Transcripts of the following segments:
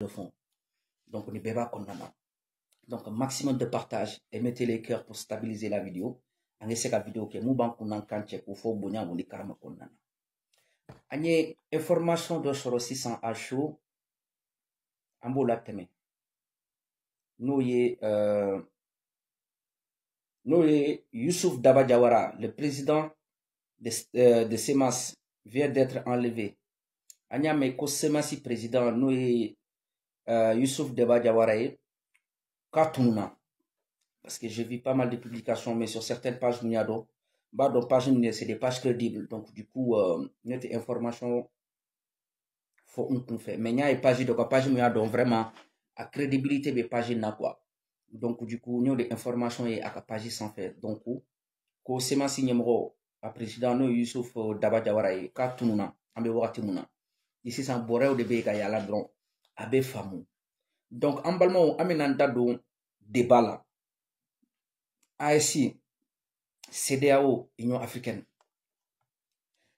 de fond. Donc, on est béba comme Donc, maximum de partage et mettez les cœurs pour stabiliser la vidéo. On essaie la vidéo que nous avons kanche pour faire bonya ou karama konnana. Anye information de sur 600 à chaud. Ambo la teme. Nous y euh, nous y Youssouf Daba Jawara, le président de, euh, de SEMAS, vient d'être enlevé. Anya me ko SEMASI président nous y Youssouf Daba Jawara Katuna. Parce que j'ai vu pas mal de publications, mais sur certaines pages, a bah, donc, pages, c'est des pages crédibles. Donc, du coup, euh, notre information, faut on fait. Mais il y a des pages, donc, page, donc vraiment, la crédibilité des pages, n'a quoi. Donc, du coup, nous, des informations et à page sans faire. Donc, ko sema signé mo a président no Youssouf Daba Jawara e ka tununa ici sans borew de be ka yala dron abe famu donc en balmo amena ndado débat là ASI CEDEAO Union africaine.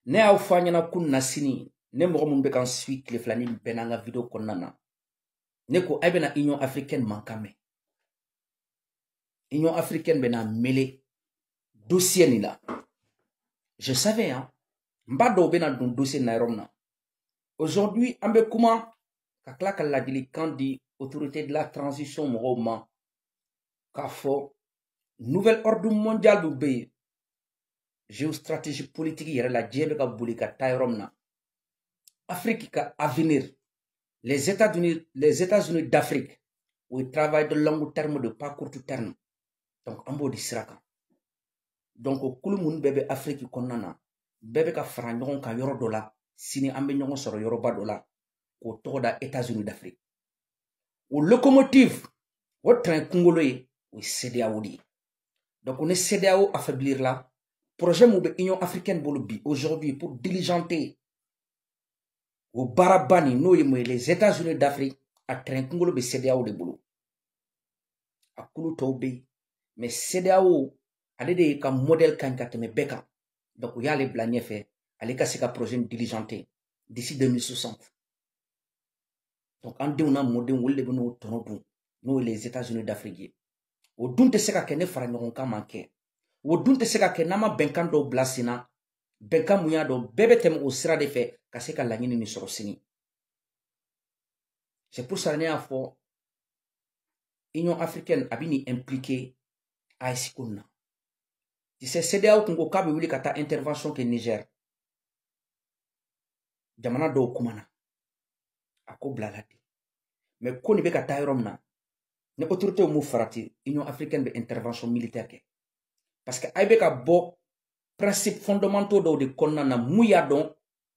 Ne y'aw fɔ an ɲɛna kun na sini ne mɔgɔ minnu bɛ kan suit tile fila ni bɛɛ n'an ka video kɔnɔna na. Ne ko a bɛna Union africaine mankan mɛn. Union africaine bɛna mele dossier nin la. Je savais hein. N b'a dɔn u bɛna don dossier na yɔrɔ min na. Aujourd'hui an bɛ kuma ka tila ka ladilikan di autorité de la transition mɔgɔw ma. K'a fɔ nouvelle ordre mondial dɔ bɛ yen. Géostratégie politique yɛrɛ la diɲɛ bɛ ka boli ka taa afrique ka avenir. Les états-unis les états-unis d'afrique o ye travail de long terme de pas court terme. Donc an b'o de sira donc kulu minnu bɛɛ bɛ afrique kɔnɔna na bɛɛ bɛ ka fara ɲɔgɔn kan yɔrɔ dɔ la. Sini an bɛ ɲɔgɔn sɔrɔ k'o tɔgɔ da états-unis d'afrique. O locomotive o train kunkolo ye o ye CEDEAO de ye. Donc ni CEDEAO affaiblir la projet mun bɛ union africaine bolo bi aujourd'hui pour diligenter o baaraba nin n'o ye mun ye les états-unis d'afrique a train kunkolo bɛ CEDEAO de bolo. A kulu tɔw bɛ yen mais CEDEAO ale de ka modèle ka ɲi ka tɛmɛ bɛɛ kan. Donc u y'ale bila ɲɛfɛ ale ka se ka projet diligenter d'ici 2060 donc an denw n'a mɔdenw olu de bɛ n'o tɔnɔ dun n'o ye les états-unis d'afrique ye. O dun tɛ se ka kɛ ne fara ɲɔgɔn kan man kɛ. O dun tɛ se ka kɛ n'an ma bɛnkan dɔw bila sen na bɛnkan mun y'a dɔn bɛɛ bɛ tɛmɛ o sira de fɛ ka se ka laɲini nin sɔrɔ sini. C'est pour ça ne y'a fɔ union africaine a bɛ nin impliqué AES ko na. Tu sais CEDEAO kun ko k'a bɛ wuli ka taa intervention kɛ Niger. Jamana dɔw kumana a ko bilala ten mais ko nin bɛ ka taa yɔrɔ min na ni autorité m'u farati union africaine bɛ intervention militaire kɛ. Parce que a bɛ ka bɔ principe fondamentaux dɔw de kɔnɔna na mun y'a dɔn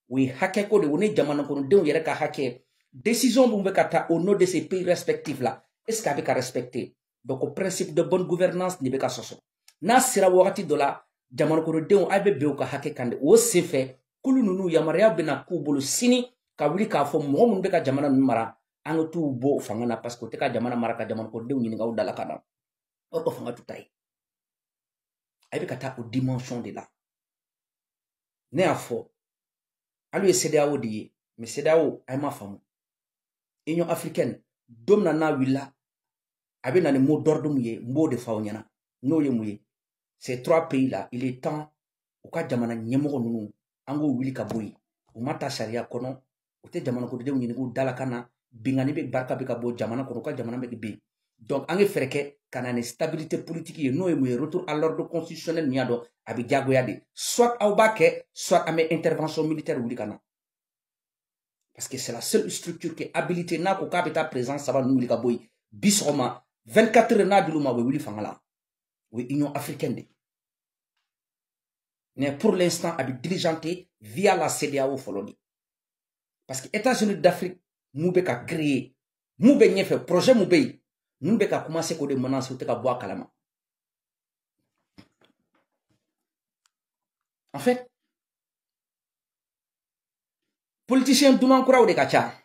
o ye hakɛ ko de o ni jamana kɔnɔdenw yɛrɛ ka hakɛ. Décision mun bɛ ka taa au nom de ces pays respectifs la est ce que a bɛ ka respecter donc o principe de bonne gouvernance de bɛ ka sɔsɔ. N'a sera wagati dɔ la jamana kɔnɔdenw a bɛ bɛn u ka hakɛ kan de. O sen fɛ kulu ninnu yamaruya bɛna k'u bolo sini ka wuli k'a fɔ mɔgɔ minnu bɛ ka jamana ninnu mara an ka t'u bɔ fanga na que o tɛ ka jamana mara ka jamana kɔnɔdenw ɲininka u dala ka na. O ka fanga t'u ta ye. A bɛ ka taa o dimension de la. Ne y'a fɔ hali ye CEDEAO de ye mais CEDEAO a ma faamu. Union africaine don min na n'a wulila a bɛ na ni mot d'ordre mun ye n b'o de fɔ aw ɲɛna. N'o ye mun ye. Ces trois pays là il est temps u ka jamana ɲɛmɔgɔ ninnu an k'o wuli ka bɔ yen. U ma ta sariya kɔnɔ u tɛ jamana kɔnɔdenw ɲininka u dala ka na. Bingani bɛ barika jamana kɔnɔ u ka jamana donc an ye fɛɛrɛ stabilité politique ye. N'o ye mun retour à l'ordre constitutionnel min y'a soit aw b'a soit an bɛ intervention militaire wuli parce que c'est la seule structure qui est n'a ko k'a bɛ taa président saba ninnu wuli ka bɔ yen. Bi sɔgɔma 24 heures n'a dil'u ma la. Union africaine de. Mais pour l'instant a bɛ diligenté via la CEDEAO fɔlɔ de parce que états-unis d'afrique mun bɛ ka créer mun bɛ ɲɛfɛ projet mun bɛ yen ninnu bɛ ka commencer k'o de menacer u kalama en fait politicien dunan kuraw de ka ca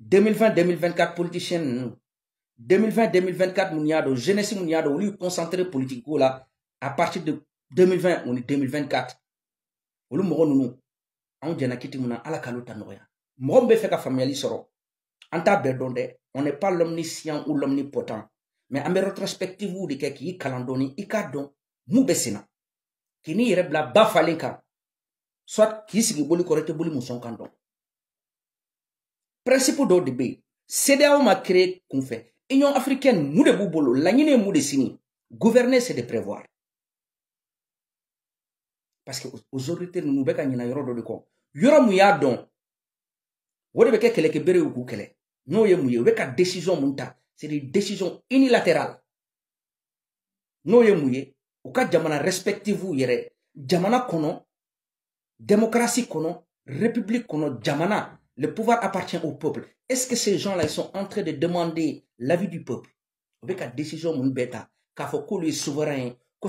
2020 2024 politicien ninnu 2020 2024 mun y'a dɔn jeunesse mun y'a concentré politique. À partir de 2020 o ni 2024 olu mɔgɔ anw jɛna kiti mun na ala k'olu ta nɔgɔya. Mɔgɔ min bɛ fɛ ka faamuyali sɔrɔ an t'a bɛɛ dɔn dɛ on n'est pas l'omniscient ou l'omnipotent mais an bɛ rétrospective de kɛ k'i kalan dɔɔni i k'a dɔn mun bɛ sen na. K'i n'i yɛrɛ bila ba falen kan soit k'i sigi boli kɔrɔ i tɛ boli musɔn kan dɔn. Principe dɔw de bɛ yen CEDEAO ma créé kunfɛ. Union africaine mun de b'u bolo? Laɲini ye mun de sini? Gouverner c'est de prévoir parce que aux autorités ninnu bɛ ka ɲina yɔrɔ dɔ de kɔ yɔrɔ mun y'a dɔn o de k'u n'o ye ye ka décision mun c'est des décisions unilatérales. N'o ye mun ye u ka jamana respective yɛrɛ jamana kɔnɔ démocratie république le pouvoir appartient au peuple. Est-ce que ces gens-là sont en train de demander l'avis du peuple? U bɛ ka décision souverain. Ye ko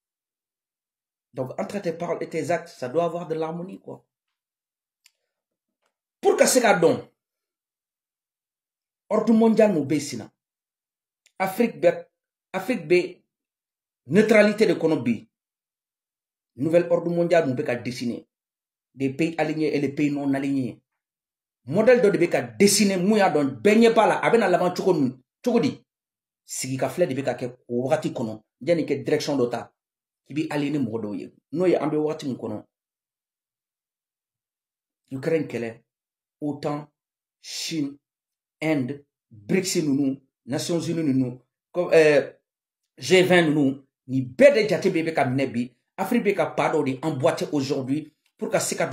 Donc, entre tes paroles et tes actes, ça doit avoir de l'harmonie, quoi. Pour que ce soit donc, ordre mondial nous baissina. Afrique be, Afrique be, neutralité de Konobi. Nouvel ordre mondial nous be dessiner. Des pays alignés et les pays non alignés. Modèle de beka dessiner mouya don benye pas là, avec l'avant chokodi. Sigi ka flè de beka ke wakati kono, jani ke direction d'ota. I bɛ ali ni mɔgɔ dɔw ye. N'o ye an bɛ wagati min kɔnɔ ukraine kɛlɛ otan chine inde brics ninnu nations unies ninnu euh, g20 ninnu nin bɛɛ de jate bɛ bɛ ka minɛ bi. Afirique bɛ ka pa dɔw de emboîter aujourd'hui pour ka se ka don